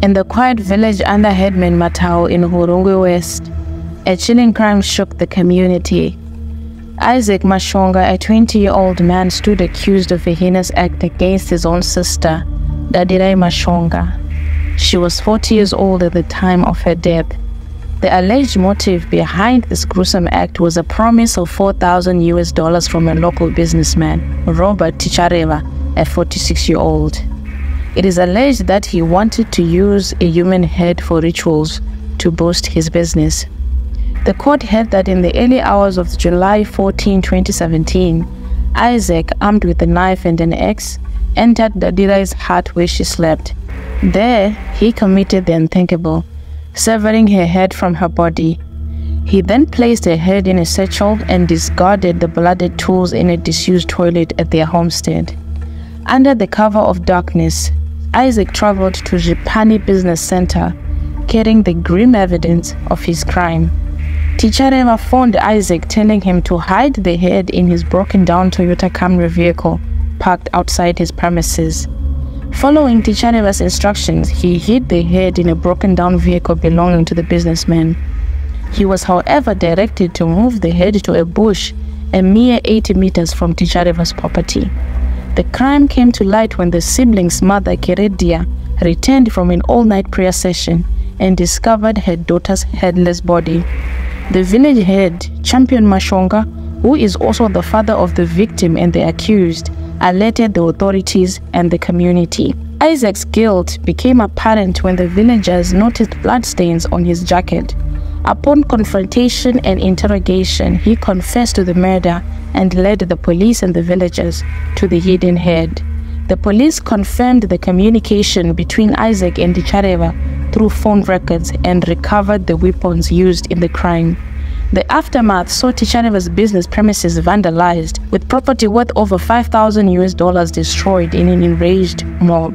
In the quiet village under Headman Matao in Hurungwe West, a chilling crime shook the community. Isaac Mashonga, a 20 year old man, stood accused of a heinous act against his own sister, Dadirai Mashonga. She was 40 years old at the time of her death. The alleged motive behind this gruesome act was a promise of 4,000 US dollars from a local businessman, Robert Tichareva, a 46 year old. It is alleged that he wanted to use a human head for rituals to boost his business. The court heard that in the early hours of July 14, 2017, Isaac, armed with a knife and an axe, entered Dadirai's hut where she slept. There, he committed the unthinkable, severing her head from her body. He then placed her head in a satchel and discarded the blooded tools in a disused toilet at their homestead. Under the cover of darkness, Isaac traveled to Jipani Business Center, carrying the grim evidence of his crime. Tichareva phoned Isaac telling him to hide the head in his broken down Toyota Camry vehicle parked outside his premises. Following Tichareva's instructions, he hid the head in a broken down vehicle belonging to the businessman. He was, however, directed to move the head to a bush a mere 80 meters from Tichareva's property. The crime came to light when the siblings' mother, Keredia, returned from an all night prayer session and discovered her daughter's headless body. The village head, Champion Mashonga, who is also the father of the victim and the accused, alerted the authorities and the community. Isaac's guilt became apparent when the villagers noticed bloodstains on his jacket. Upon confrontation and interrogation, he confessed to the murder and led the police and the villagers to the hidden head. The police confirmed the communication between Isaac and Tichareva through phone records and recovered the weapons used in the crime. The aftermath saw Tichareva's business premises vandalized, with property worth over 5,000 US dollars destroyed in an enraged mob.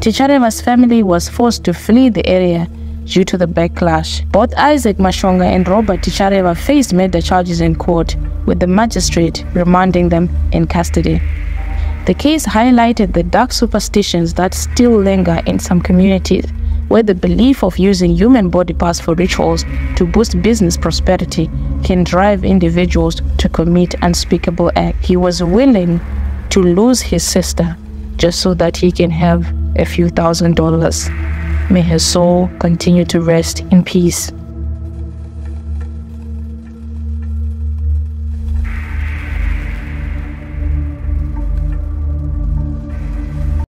Tichareva's family was forced to flee the area due to the backlash. Both Isaac Mashonga and Robert Tichareva faced murder charges in court, with the magistrate remanding them in custody. The case highlighted the dark superstitions that still linger in some communities, where the belief of using human body parts for rituals to boost business prosperity can drive individuals to commit unspeakable acts. He was willing to lose his sister just so that he can have a few thousand dollars. May her soul continue to rest in peace.